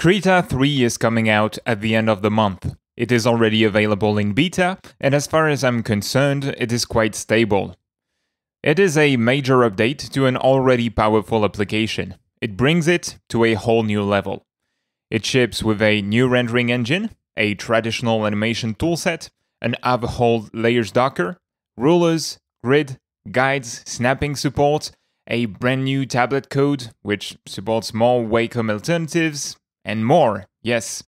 Krita 3 is coming out at the end of the month. It is already available in beta, and as far as I'm concerned, it is quite stable. It is a major update to an already powerful application. It brings it to a whole new level. It ships with a new rendering engine, a traditional animation toolset, an overhauled layers docker, rulers, grid, guides, snapping support, a brand new tablet code which supports more Wacom alternatives, and more, yes.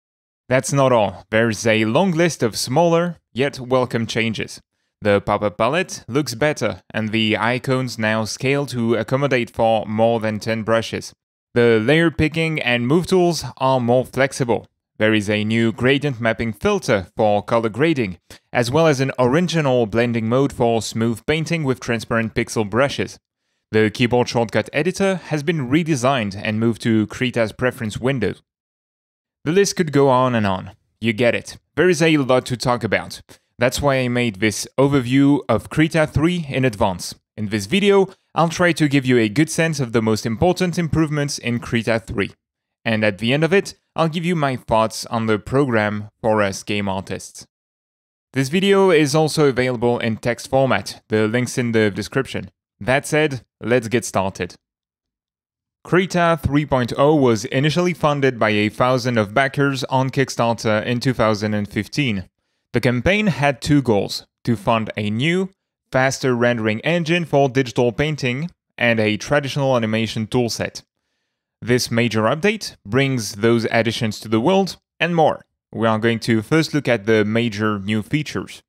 That's not all, there's a long list of smaller, yet welcome changes. The pop-up palette looks better, and the icons now scale to accommodate for more than 10 brushes. The layer picking and move tools are more flexible. There is a new gradient mapping filter for color grading, as well as an original blending mode for smooth painting with transparent pixel brushes. The keyboard shortcut editor has been redesigned and moved to Krita's preference window. The list could go on and on. You get it. There is a lot to talk about. That's why I made this overview of Krita 3 in advance. In this video, I'll try to give you a good sense of the most important improvements in Krita 3. And at the end of it, I'll give you my thoughts on the program for us game artists. This video is also available in text format, the link's in the description. That said, let's get started. Krita 3.0 was initially funded by a thousand of backers on Kickstarter in 2015. The campaign had two goals, to fund a new, faster rendering engine for digital painting and a traditional animation toolset. This major update brings those additions to the world and more. We are going to first look at the major new features.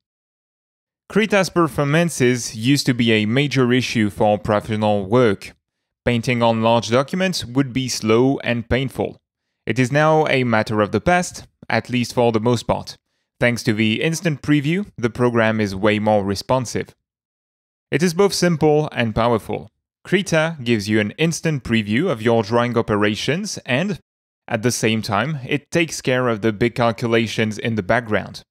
Krita's performances used to be a major issue for professional work. Painting on large documents would be slow and painful. It is now a matter of the past, at least for the most part. Thanks to the instant preview, the program is way more responsive. It is both simple and powerful. Krita gives you an instant preview of your drawing operations and, at the same time, it takes care of the big calculations in the background.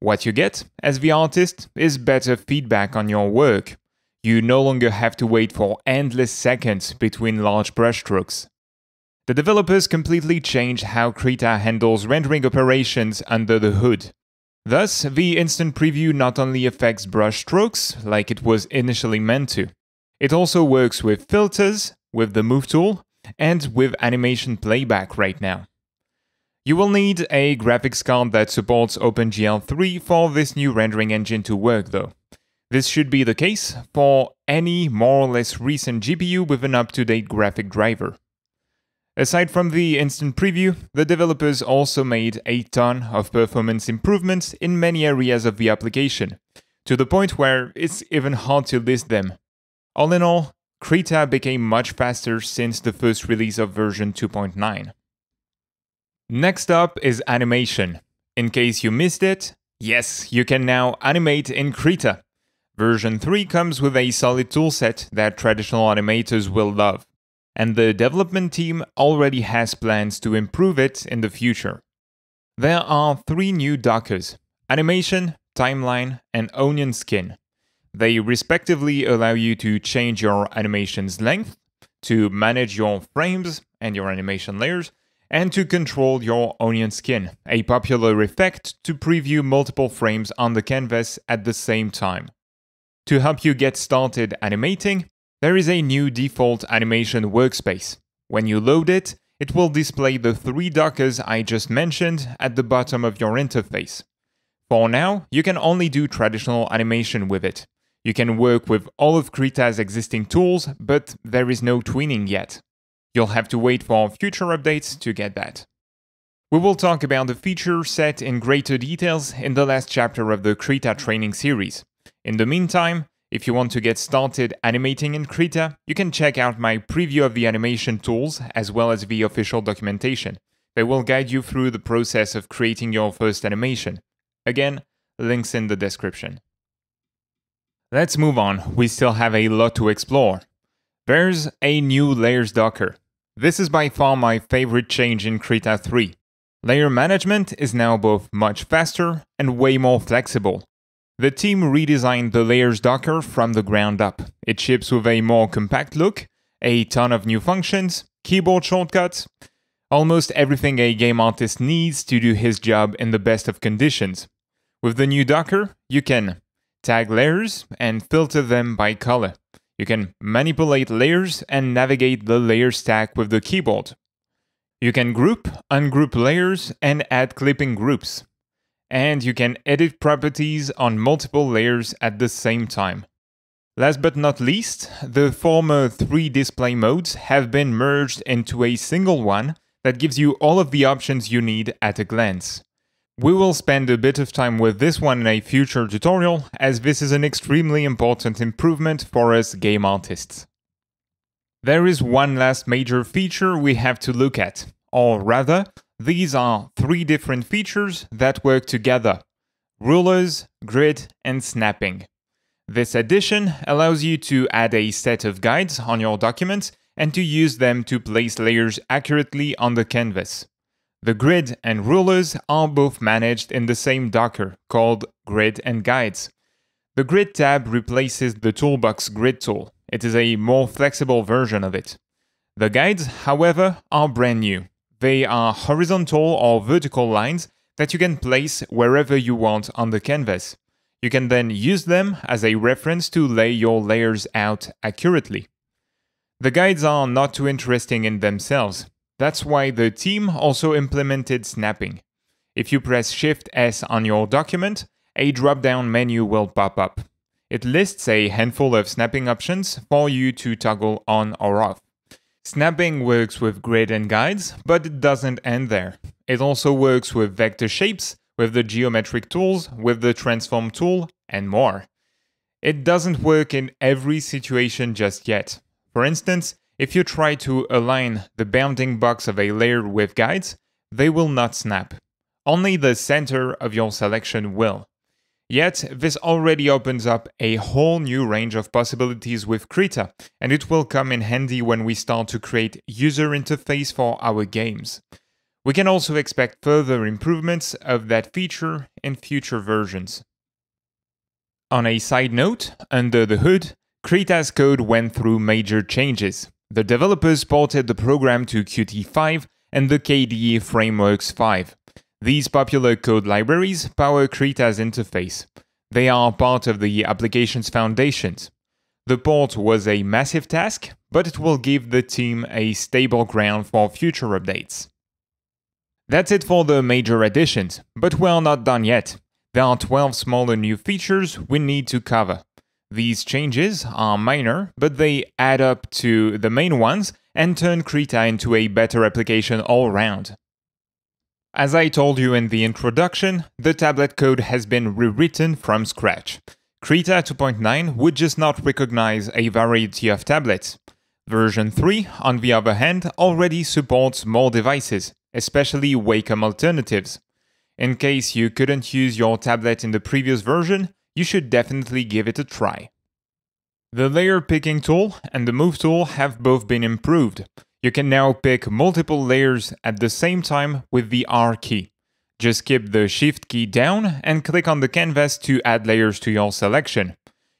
What you get, as the artist, is better feedback on your work, you no longer have to wait for endless seconds between large brushstrokes. The developers completely changed how Krita handles rendering operations under the hood. Thus, the instant preview not only affects brushstrokes, like it was initially meant to, it also works with filters, with the Move tool, and with animation playback right now. You will need a graphics card that supports OpenGL 3 for this new rendering engine to work though. This should be the case for any more or less recent GPU with an up-to-date graphic driver. Aside from the instant preview, the developers also made a ton of performance improvements in many areas of the application, to the point where it's even hard to list them. All in all, Krita became much faster since the first release of version 2.9. Next up is animation. In case you missed it, yes, you can now animate in Krita. Version 3 comes with a solid toolset that traditional animators will love, and the development team already has plans to improve it in the future. There are three new dockers Animation, Timeline, and Onion Skin. They respectively allow you to change your animation's length, to manage your frames and your animation layers, and to control your onion skin, a popular effect to preview multiple frames on the canvas at the same time. To help you get started animating, there is a new default animation workspace. When you load it, it will display the three dockers I just mentioned at the bottom of your interface. For now, you can only do traditional animation with it. You can work with all of Krita's existing tools, but there is no tweening yet. You'll have to wait for future updates to get that. We will talk about the feature set in greater details in the last chapter of the Krita training series. In the meantime, if you want to get started animating in Krita, you can check out my preview of the animation tools as well as the official documentation. They will guide you through the process of creating your first animation. Again, links in the description. Let's move on, we still have a lot to explore. There's a new layers docker. This is by far my favorite change in Krita 3. Layer management is now both much faster and way more flexible. The team redesigned the Layers Docker from the ground up. It ships with a more compact look, a ton of new functions, keyboard shortcuts, almost everything a game artist needs to do his job in the best of conditions. With the new Docker, you can tag layers and filter them by color. You can manipulate layers and navigate the layer stack with the keyboard. You can group, ungroup layers, and add clipping groups. And you can edit properties on multiple layers at the same time. Last but not least, the former three display modes have been merged into a single one that gives you all of the options you need at a glance. We will spend a bit of time with this one in a future tutorial, as this is an extremely important improvement for us game artists. There is one last major feature we have to look at, or rather, these are three different features that work together. Rulers, grid, and snapping. This addition allows you to add a set of guides on your documents and to use them to place layers accurately on the canvas. The grid and rulers are both managed in the same Docker called Grid and Guides. The Grid tab replaces the Toolbox Grid tool. It is a more flexible version of it. The guides, however, are brand new. They are horizontal or vertical lines that you can place wherever you want on the canvas. You can then use them as a reference to lay your layers out accurately. The guides are not too interesting in themselves. That's why the team also implemented snapping. If you press Shift S on your document, a drop-down menu will pop up. It lists a handful of snapping options for you to toggle on or off. Snapping works with grid and guides, but it doesn't end there. It also works with vector shapes, with the geometric tools, with the transform tool, and more. It doesn't work in every situation just yet. For instance, if you try to align the bounding box of a layer with guides, they will not snap. Only the center of your selection will. Yet, this already opens up a whole new range of possibilities with Krita, and it will come in handy when we start to create user interface for our games. We can also expect further improvements of that feature in future versions. On a side note, under the hood, Krita's code went through major changes. The developers ported the program to Qt 5 and the KDE Frameworks 5. These popular code libraries power Krita's interface. They are part of the application's foundations. The port was a massive task, but it will give the team a stable ground for future updates. That's it for the major additions, but we're not done yet. There are 12 smaller new features we need to cover. These changes are minor, but they add up to the main ones and turn Krita into a better application all round. As I told you in the introduction, the tablet code has been rewritten from scratch. Krita 2.9 would just not recognize a variety of tablets. Version 3, on the other hand, already supports more devices, especially Wacom alternatives. In case you couldn't use your tablet in the previous version, you should definitely give it a try. The layer picking tool and the move tool have both been improved. You can now pick multiple layers at the same time with the R key. Just keep the Shift key down and click on the canvas to add layers to your selection.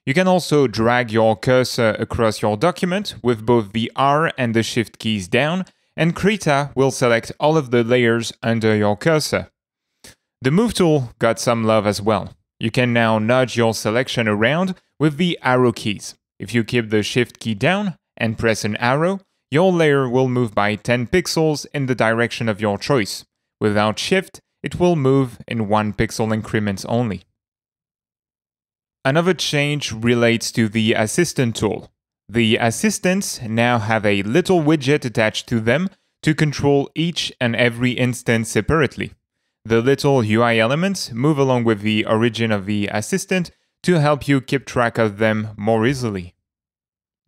You can also drag your cursor across your document with both the R and the Shift keys down and Krita will select all of the layers under your cursor. The Move tool got some love as well. You can now nudge your selection around with the arrow keys. If you keep the Shift key down and press an arrow, your layer will move by 10 pixels in the direction of your choice. Without Shift, it will move in 1 pixel increments only. Another change relates to the Assistant tool. The assistants now have a little widget attached to them to control each and every instance separately. The little UI elements move along with the origin of the assistant to help you keep track of them more easily.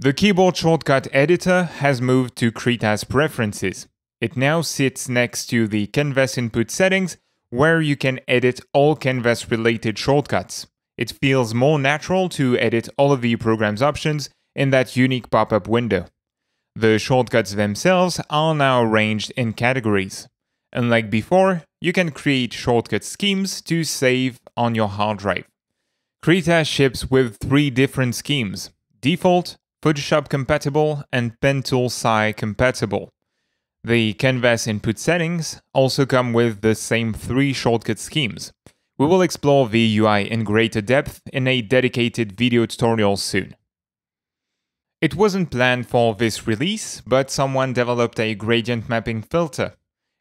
The keyboard shortcut editor has moved to Krita's preferences. It now sits next to the canvas input settings where you can edit all canvas related shortcuts. It feels more natural to edit all of the program's options in that unique pop-up window. The shortcuts themselves are now arranged in categories. Unlike before, you can create shortcut schemes to save on your hard drive. Krita ships with three different schemes, default, Photoshop compatible, and Paint Tool SAI compatible. The Canvas input settings also come with the same three shortcut schemes. We will explore the UI in greater depth in a dedicated video tutorial soon. It wasn't planned for this release, but someone developed a gradient mapping filter.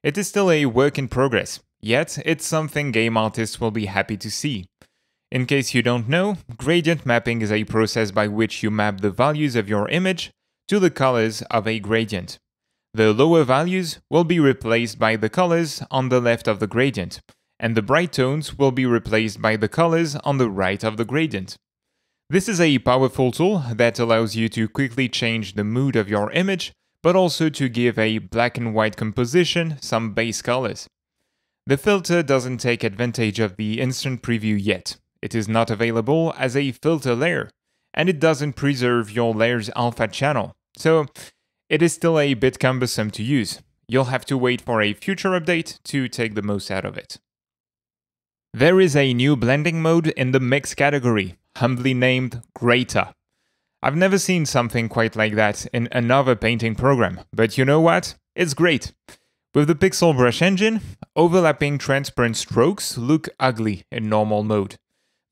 It is still a work in progress, yet it's something game artists will be happy to see. In case you don't know, gradient mapping is a process by which you map the values of your image to the colors of a gradient. The lower values will be replaced by the colors on the left of the gradient, and the bright tones will be replaced by the colors on the right of the gradient. This is a powerful tool that allows you to quickly change the mood of your image, but also to give a black and white composition some base colors. The filter doesn't take advantage of the instant preview yet. It is not available as a filter layer, and it doesn't preserve your layer's alpha channel, so it is still a bit cumbersome to use. You'll have to wait for a future update to take the most out of it. There is a new blending mode in the mix category, humbly named Greater. I've never seen something quite like that in another painting program, but you know what? It's great. With the Pixel Brush engine, overlapping transparent strokes look ugly in normal mode.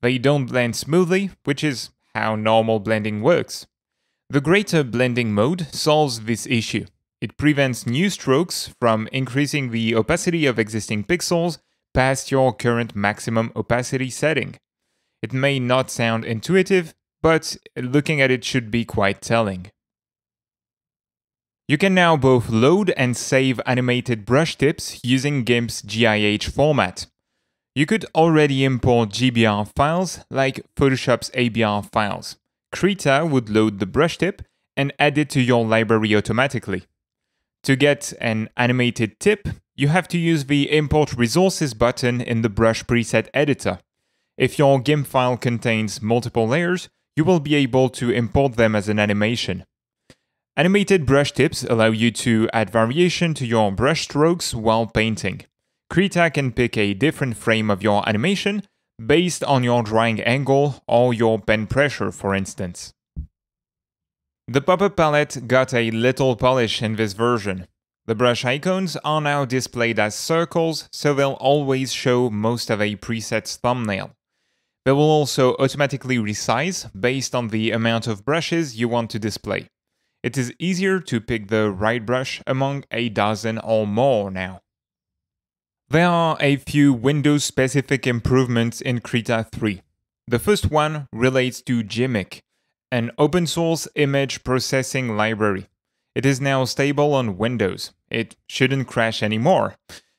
They don't blend smoothly, which is how normal blending works. The greater blending mode solves this issue. It prevents new strokes from increasing the opacity of existing pixels past your current maximum opacity setting. It may not sound intuitive, but looking at it should be quite telling. You can now both load and save animated brush tips using GIMP's GIH format. You could already import GBR files like Photoshop's ABR files. Krita would load the brush tip and add it to your library automatically. To get an animated tip, you have to use the Import Resources button in the brush preset editor. If your GIMP file contains multiple layers, you will be able to import them as an animation. Animated brush tips allow you to add variation to your brush strokes while painting. Krita can pick a different frame of your animation based on your drawing angle or your pen pressure, for instance. The pop-up palette got a little polish in this version. The brush icons are now displayed as circles, so they'll always show most of a preset's thumbnail. They will also automatically resize based on the amount of brushes you want to display. It is easier to pick the right brush among a dozen or more now. There are a few Windows-specific improvements in Krita 3. The first one relates to G'MIC, an open-source image processing library. It is now stable on Windows. It shouldn't crash anymore.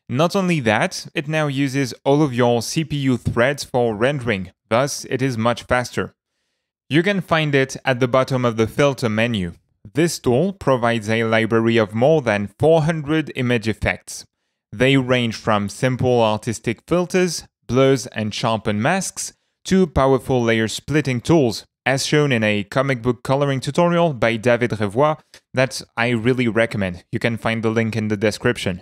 Not only that, it now uses all of your CPU threads for rendering, thus it is much faster. You can find it at the bottom of the filter menu. This tool provides a library of more than 400 image effects. They range from simple artistic filters, blurs and sharpen masks, to powerful layer splitting tools, as shown in a comic book coloring tutorial by David Revoy that I really recommend. You can find the link in the description.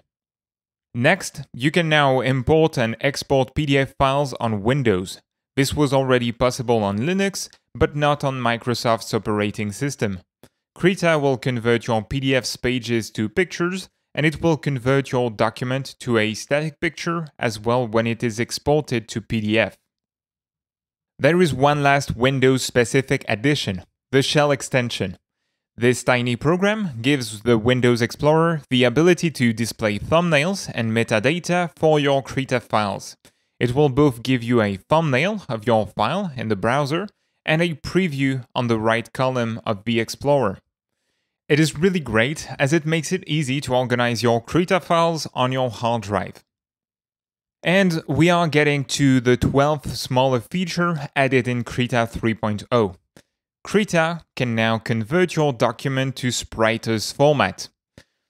Next, you can now import and export PDF files on Windows. This was already possible on Linux, but not on Microsoft's operating system. Krita will convert your PDF's pages to pictures, and it will convert your document to a static picture as well when it is exported to PDF. There is one last Windows-specific addition, the shell extension. This tiny program gives the Windows Explorer the ability to display thumbnails and metadata for your Krita files. It will both give you a thumbnail of your file in the browser and a preview on the right column of the Explorer. It is really great as it makes it easy to organize your Krita files on your hard drive. And we are getting to the 12th smaller feature added in Krita 3.0. Krita can now convert your document to Spriter's format.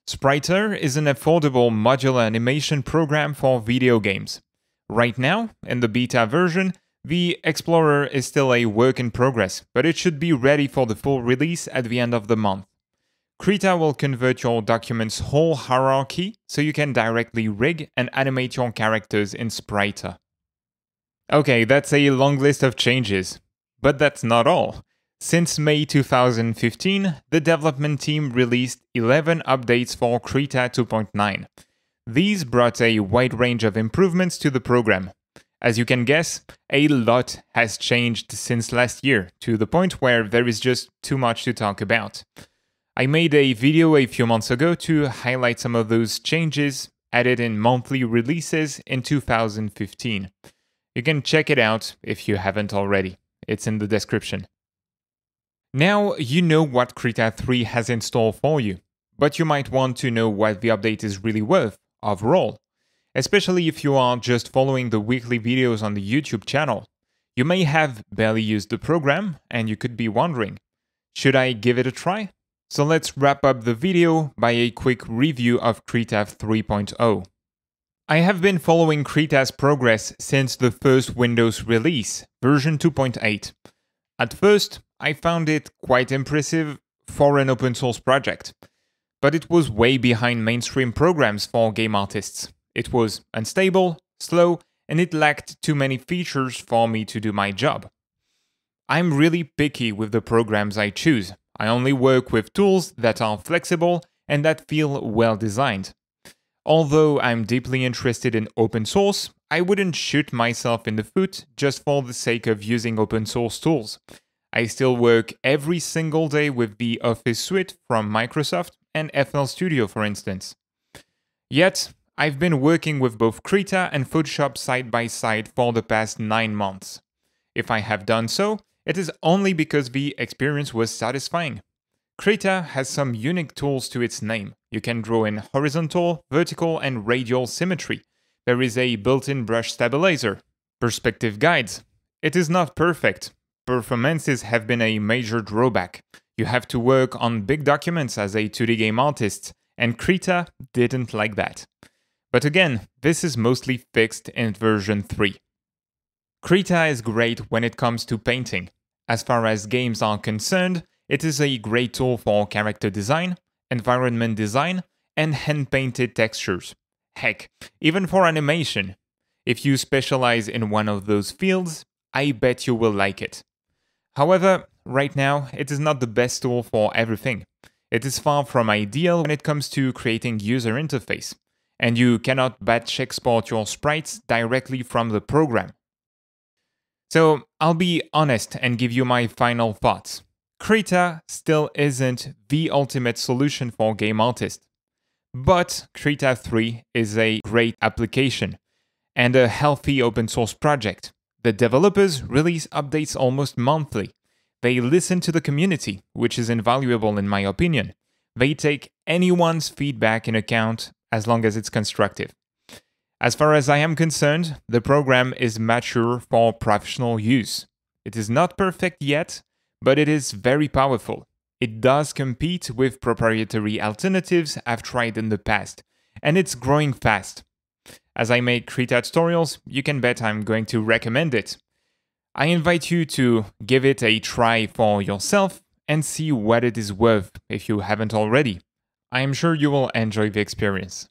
Spriter is an affordable modular animation program for video games. Right now, in the beta version, the Explorer is still a work in progress, but it should be ready for the full release at the end of the month. Krita will convert your document's whole hierarchy so you can directly rig and animate your characters in Spriter. Okay, that's a long list of changes. But that's not all. Since May 2015, the development team released 11 updates for Krita 2.9. These brought a wide range of improvements to the program. As you can guess, a lot has changed since last year, to the point where there is just too much to talk about. I made a video a few months ago to highlight some of those changes added in monthly releases in 2015. You can check it out if you haven't already. It's in the description. Now you know what Krita 3 has in store for you, but you might want to know what the update is really worth overall, especially if you are just following the weekly videos on the YouTube channel. You may have barely used the program and you could be wondering, should I give it a try? So let's wrap up the video by a quick review of Krita 3.0. I have been following Krita's progress since the first Windows release, version 2.8. At first, I found it quite impressive for an open source project, but it was way behind mainstream programs for game artists. It was unstable, slow, and it lacked too many features for me to do my job. I'm really picky with the programs I choose. I only work with tools that are flexible and that feel well designed. Although I'm deeply interested in open source, I wouldn't shoot myself in the foot just for the sake of using open source tools. I still work every single day with the Office suite from Microsoft and FL Studio, for instance. Yet, I've been working with both Krita and Photoshop side by side for the past 9 months. If I have done so, it is only because the experience was satisfying. Krita has some unique tools to its name. You can draw in horizontal, vertical, and radial symmetry. There is a built-in brush stabilizer. Perspective guides. It is not perfect, performances have been a major drawback. You have to work on big documents as a 2D game artist, and Krita didn't like that. But again, this is mostly fixed in version 3. Krita is great when it comes to painting. As far as games are concerned, it is a great tool for character design, environment design, and hand-painted textures. Heck, even for animation. If you specialize in one of those fields, I bet you will like it. However, right now, it is not the best tool for everything. It is far from ideal when it comes to creating user interface, and you cannot batch export your sprites directly from the program. So I'll be honest and give you my final thoughts. Krita still isn't the ultimate solution for game artists. But Krita 3 is a great application and a healthy open source project. The developers release updates almost monthly. They listen to the community, which is invaluable in my opinion. They take anyone's feedback in account as long as it's constructive. As far as I am concerned, the program is mature for professional use. It is not perfect yet, but it is very powerful. It does compete with proprietary alternatives I've tried in the past, and it's growing fast. As I make Krita tutorials, you can bet I'm going to recommend it. I invite you to give it a try for yourself and see what it is worth if you haven't already. I am sure you will enjoy the experience.